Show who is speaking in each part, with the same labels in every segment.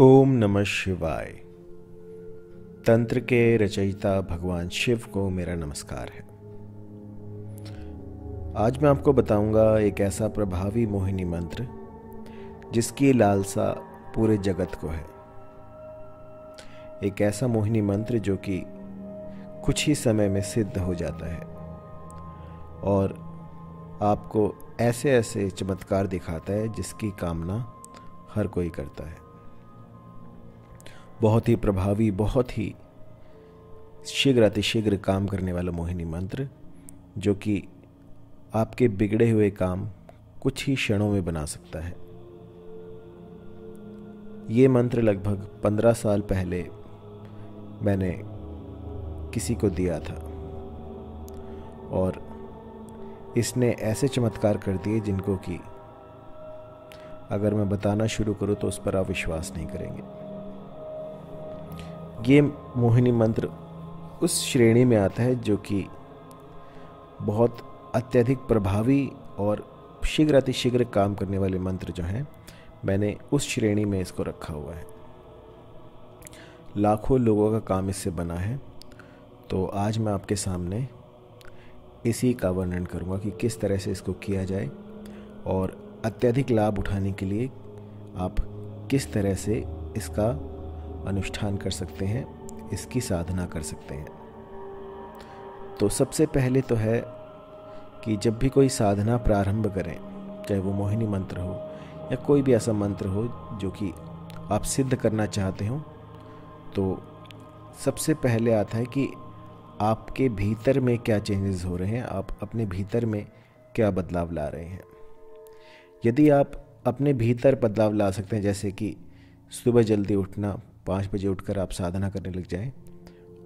Speaker 1: ओम नमः शिवाय। तंत्र के रचयिता भगवान शिव को मेरा नमस्कार है। आज मैं आपको बताऊँगा एक ऐसा प्रभावी मोहिनी मंत्र, जिसकी लालसा पूरे जगत को है। एक ऐसा मोहिनी मंत्र जो कि कुछ ही समय में सिद्ध हो जाता है और आपको ऐसे ऐसे चमत्कार दिखाता है जिसकी कामना हर कोई करता है। बहुत ही प्रभावी, बहुत ही शीघ्र अतिशीघ्र काम करने वाला मोहिनी मंत्र, जो कि आपके बिगड़े हुए काम कुछ ही क्षणों में बना सकता है। ये मंत्र लगभग पंद्रह साल पहले मैंने किसी को दिया था। और इसने ऐसे चमत्कार कर दिए जिनको कि अगर मैं बताना शुरू करूँ तो उस पर आप विश्वास नहीं करेंगे। ये मोहिनी मंत्र उस श्रेणी में आता है जो कि बहुत अत्यधिक प्रभावी और शीघ्र अतिशीघ्र काम करने वाले मंत्र जो हैं, मैंने उस श्रेणी में इसको रखा हुआ है। लाखों लोगों का काम इससे बना है। तो आज मैं आपके सामने इसी का वर्णन करूँगा कि किस तरह से इसको किया जाए और अत्यधिक लाभ उठाने के लिए आप किस तरह से इसका अनुष्ठान कर सकते हैं, इसकी साधना कर सकते हैं। तो सबसे पहले तो है कि जब भी कोई साधना प्रारंभ करें, चाहे वो मोहिनी मंत्र हो या कोई भी ऐसा मंत्र हो जो कि आप सिद्ध करना चाहते हो तो सबसे पहले आता है कि आपके भीतर में क्या चेंजेस हो रहे हैं, आप अपने भीतर में क्या बदलाव ला रहे हैं। यदि आप अपने भीतर बदलाव ला सकते हैं, जैसे कि सुबह जल्दी उठना पाँच बजे उठकर आप साधना करने लग जाएँ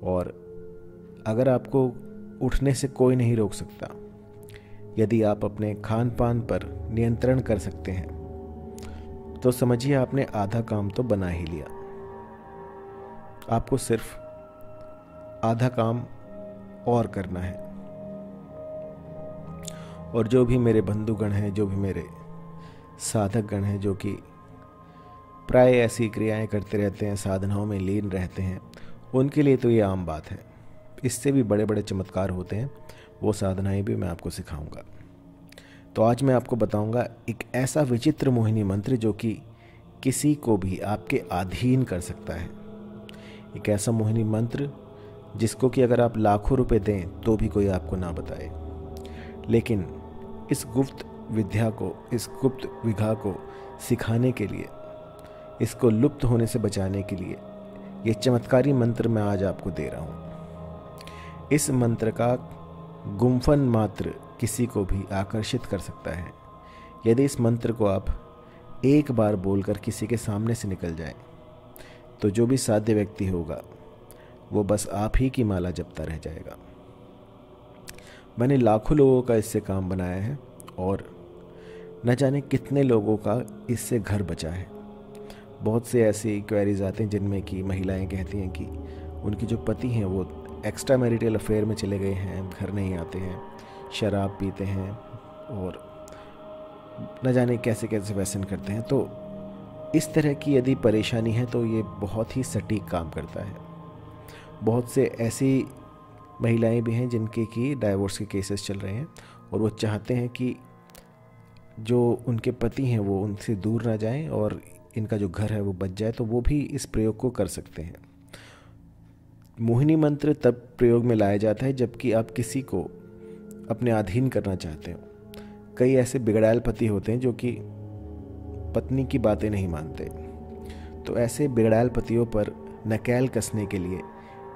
Speaker 1: और अगर आपको उठने से कोई नहीं रोक सकता, यदि आप अपने खान पान पर नियंत्रण कर सकते हैं तो समझिए आपने आधा काम तो बना ही लिया। आपको सिर्फ़ आधा काम और करना है। और जो भी मेरे बंधुगण हैं, जो भी मेरे साधक गण हैं, जो कि प्राय ऐसी क्रियाएँ करते रहते हैं, साधनाओं में लीन रहते हैं। उनके लिए तो ये आम बात है। इससे भी बड़े बड़े चमत्कार होते हैं। वो साधनाएँ भी मैं आपको सिखाऊँगा। तो आज मैं आपको बताऊँगा एक ऐसा विचित्र मोहिनी मंत्र जो कि किसी को भी आपके अधीन कर सकता है। एक ऐसा मोहिनी मंत्र जिसको कि अगर आप लाखों रुपए दें तो भी कोई आपको ना बताए। लेकिन इस गुप्त विद्या को, इस गुप्त विघा को सिखाने के लिए इसको लुप्त होने से बचाने के लिए ये चमत्कारी मंत्र मैं आज आपको दे रहा हूँ। इस मंत्र का गुम्फन मात्र किसी को भी आकर्षित कर सकता है। यदि इस मंत्र को आप एक बार बोलकर किसी के सामने से निकल जाए तो जो भी साध्य व्यक्ति होगा, वो बस आप ही की माला जपता रह जाएगा। मैंने लाखों लोगों का इससे काम बनाया है और न जाने कितने लोगों का इससे घर बचा है। बहुत से ऐसी क्वेरीज आते हैं जिनमें कि महिलाएँ कहती हैं कि उनके जो पति हैं वो एक्स्ट्रा मैरिटल अफेयर में चले गए हैं, घर नहीं आते हैं, शराब पीते हैं और न जाने कैसे कैसे व्यसन करते हैं। तो इस तरह की यदि परेशानी है तो ये बहुत ही सटीक काम करता है। बहुत से ऐसी महिलाएँ भी हैं जिनके की डाइवोर्स के केसेस चल रहे हैं और वो चाहते हैं कि जो उनके पति हैं वो उनसे दूर ना जाएँ और इनका जो घर है वो बच जाए तो वो भी इस प्रयोग को कर सकते हैं। मोहिनी मंत्र तब प्रयोग में लाया जाता है जबकि आप किसी को अपने अधीन करना चाहते हो। कई ऐसे बिगड़ायल पति होते हैं जो कि पत्नी की बातें नहीं मानते। तो ऐसे बिगड़ायल पतियों पर नकैल कसने के लिए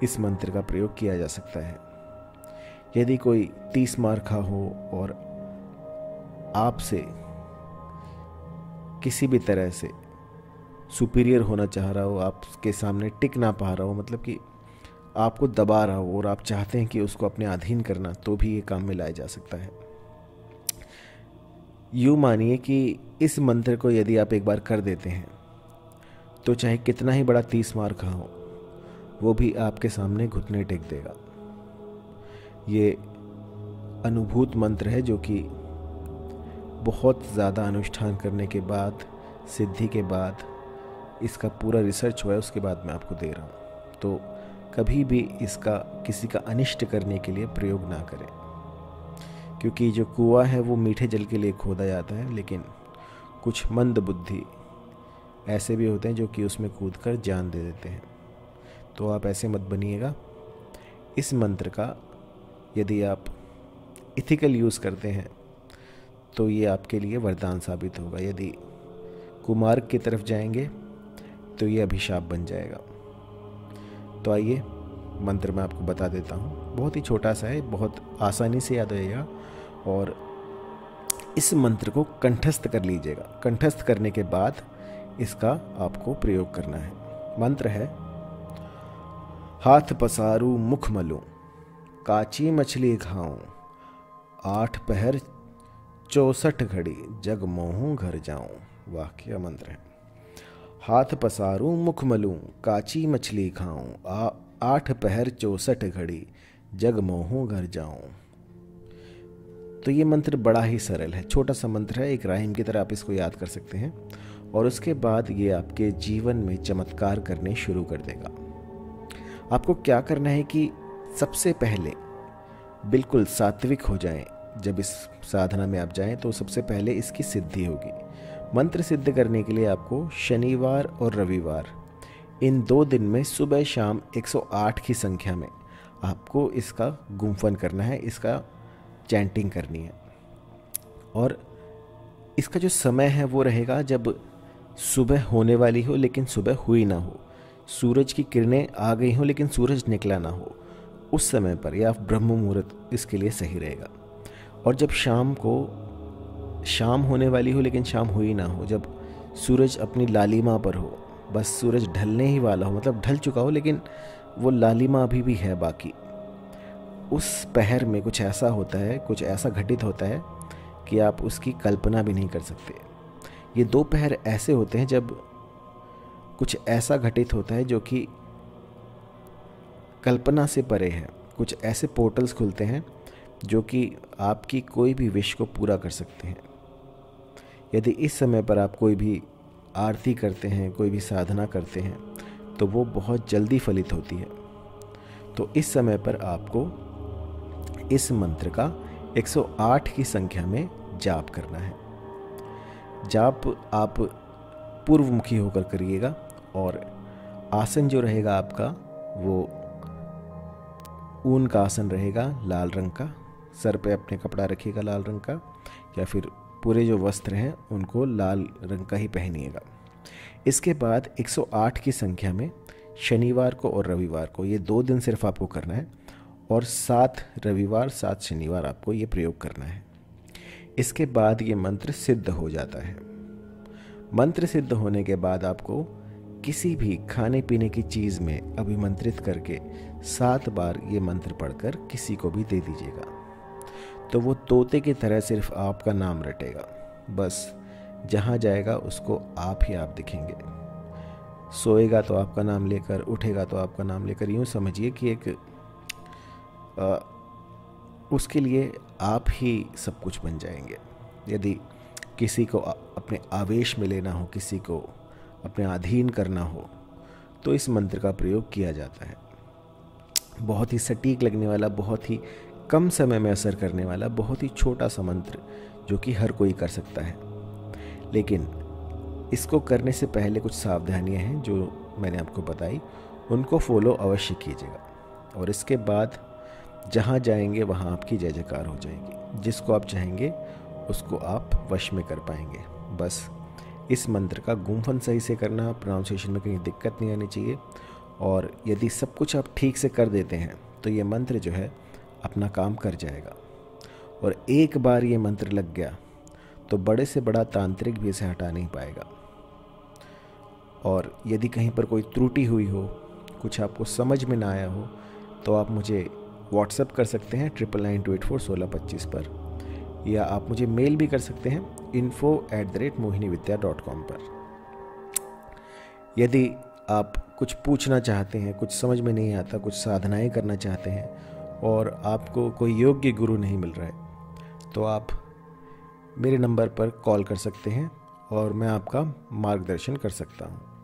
Speaker 1: इस मंत्र का प्रयोग किया जा सकता है। यदि कोई तीस मार खा हो और आपसे किसी भी तरह से सुपीरियर होना चाह रहा हो, आपके सामने टिक ना पा रहा हो मतलब कि आपको दबा रहा हो और आप चाहते हैं कि उसको अपने अधीन करना तो भी ये काम में लाया जा सकता है। यूँ मानिए कि इस मंत्र को यदि आप एक बार कर देते हैं तो चाहे कितना ही बड़ा तीस मार खा हो वो भी आपके सामने घुटने टेक देगा। ये अनुभूत मंत्र है जो कि बहुत ज़्यादा अनुष्ठान करने के बाद, सिद्धि के बाद इसका पूरा रिसर्च हुआ है, उसके बाद मैं आपको दे रहा हूँ। तो कभी भी इसका किसी का अनिष्ट करने के लिए प्रयोग ना करें। क्योंकि जो कुआ है, वो मीठे जल के लिए खोदा जाता है, लेकिन कुछ मंद बुद्धि ऐसे भी होते हैं जो कि उसमें कूद कर जान दे देते हैं। तो आप ऐसे मत बनिएगा। इस मंत्र का यदि आप इथिकल यूज़ करते हैं तो ये आपके लिए वरदान साबित होगा। यदि कुमार्ग की तरफ़ जाएँगे तो ये अभिशाप बन जाएगा। तो आइए, मंत्र मैं आपको बता देता हूँ। बहुत ही छोटा सा है, बहुत आसानी से याद रहेगा और इस मंत्र को कंठस्थ कर लीजिएगा। कंठस्थ करने के बाद इसका आपको प्रयोग करना है। मंत्र है, हाथ पसारू मुख मलूं, काची मछली खाऊं, आठ पहर चौसठ घड़ी, जग मोहूं घर जाऊँ। वाह क्या मंत्र है। हाथ पसारूं, मुख मलूं, काची मछली खाऊं आठ पहर चौसठ घड़ी, जग मोहूं घर जाऊँ। तो ये मंत्र बड़ा ही सरल है, छोटा सा मंत्र है, एक राहिम की तरह आप इसको याद कर सकते हैं, और उसके बाद ये आपके जीवन में चमत्कार करने शुरू कर देगा। आपको क्या करना है कि सबसे पहले बिल्कुल सात्विक हो जाएँ, जब इस साधना में आप जाएँ तो सबसे पहले इसकी सिद्धि होगी। मंत्र सिद्ध करने के लिए आपको शनिवार और रविवार, इन दो दिन में सुबह शाम 108 की संख्या में आपको इसका गुम्फन करना है, इसका चैंटिंग करनी है। और इसका जो समय है वो रहेगा जब सुबह होने वाली हो लेकिन सुबह हुई ना हो, सूरज की किरणें आ गई हो लेकिन सूरज निकला ना हो, उस समय पर या ब्रह्म मुहूर्त इसके लिए सही रहेगा। और जब शाम को शाम होने वाली हो, लेकिन शाम हुई ना हो। जब सूरज अपनी लालिमा पर हो, बस सूरज ढलने ही वाला हो मतलब ढल चुका हो, लेकिन वो लालिमा अभी भी है बाकी। उस पहर में कुछ ऐसा होता है, कुछ ऐसा घटित होता है कि आप उसकी कल्पना भी नहीं कर सकते। ये दो पहर ऐसे होते हैं जब कुछ ऐसा घटित होता है जो कि कल्पना से परे है। कुछ ऐसे पोर्टल्स खुलते हैं जो कि आपकी कोई भी विश को पूरा कर सकते हैं। यदि इस समय पर आप कोई भी आरती करते हैं, कोई भी साधना करते हैं तो वो बहुत जल्दी फलित होती है। तो इस समय पर आपको इस मंत्र का 108 की संख्या में जाप करना है। जाप आप पूर्वमुखी होकर करिएगा और आसन जो रहेगा आपका, वो ऊन का आसन रहेगा, लाल रंग का। सर पे अपने कपड़ा रखिएगा लाल रंग का या फिर पूरे जो वस्त्र हैं, उनको लाल रंग का ही पहनिएगा। इसके बाद 108 की संख्या में शनिवार को और रविवार को, ये दो दिन सिर्फ़ आपको करना है, और सात रविवार, सात शनिवार आपको ये प्रयोग करना है। इसके बाद ये मंत्र सिद्ध हो जाता है। मंत्र सिद्ध होने के बाद आपको किसी भी खाने पीने की चीज़ में अभिमंत्रित करके सात बार ये मंत्र पढ़कर किसी को भी दे दीजिएगा। तो वो तोते की तरह सिर्फ़ आपका नाम रटेगा। बस जहाँ जाएगा उसको आप ही आप दिखेंगे। सोएगा तो आपका नाम लेकर उठेगा तो आपका नाम लेकर यूँ समझिए कि एक आ, उसके लिए आप ही सब कुछ बन जाएँगे। यदि किसी को अपने आवेश में लेना हो किसी को अपने अधीन करना हो तो इस मंत्र का प्रयोग किया जाता है। बहुत ही सटीक लगने वाला बहुत ही कम समय में असर करने वाला बहुत ही छोटा सा मंत्र जो कि हर कोई कर सकता है। लेकिन इसको करने से पहले कुछ सावधानियाँ हैं जो मैंने आपको बताई, उनको फॉलो अवश्य कीजिएगा। और इसके बाद जहाँ जाएँगे वहाँ आपकी जय जयकार हो जाएगी। जिसको आप चाहेंगे, उसको आप वश में कर पाएँगे। बस इस मंत्र का गुम्फन सही से करना प्रोनाउंसिएशन में कहीं दिक्कत नहीं आनी चाहिए। और यदि सब कुछ आप ठीक से कर देते हैं तो ये मंत्र जो है अपना काम कर जाएगा। और एक बार ये मंत्र लग गया तो बड़े से बड़ा तांत्रिक भी इसे हटा नहीं पाएगा। और यदि कहीं पर कोई त्रुटि हुई हो, कुछ आपको समझ में ना आया हो तो आप मुझे व्हाट्सअप कर सकते हैं triple nine two eight four सोलह पच्चीस पर, या आप मुझे मेल भी कर सकते हैं info at the rate Mohini Vidya dot com पर। यदि आप कुछ पूछना चाहते हैं, कुछ समझ में नहीं आता, कुछ साधनाएँ करना चाहते हैं और आपको कोई योग्य गुरु नहीं मिल रहा है तो आप मेरे नंबर पर कॉल कर सकते हैं और मैं आपका मार्गदर्शन कर सकता हूँ।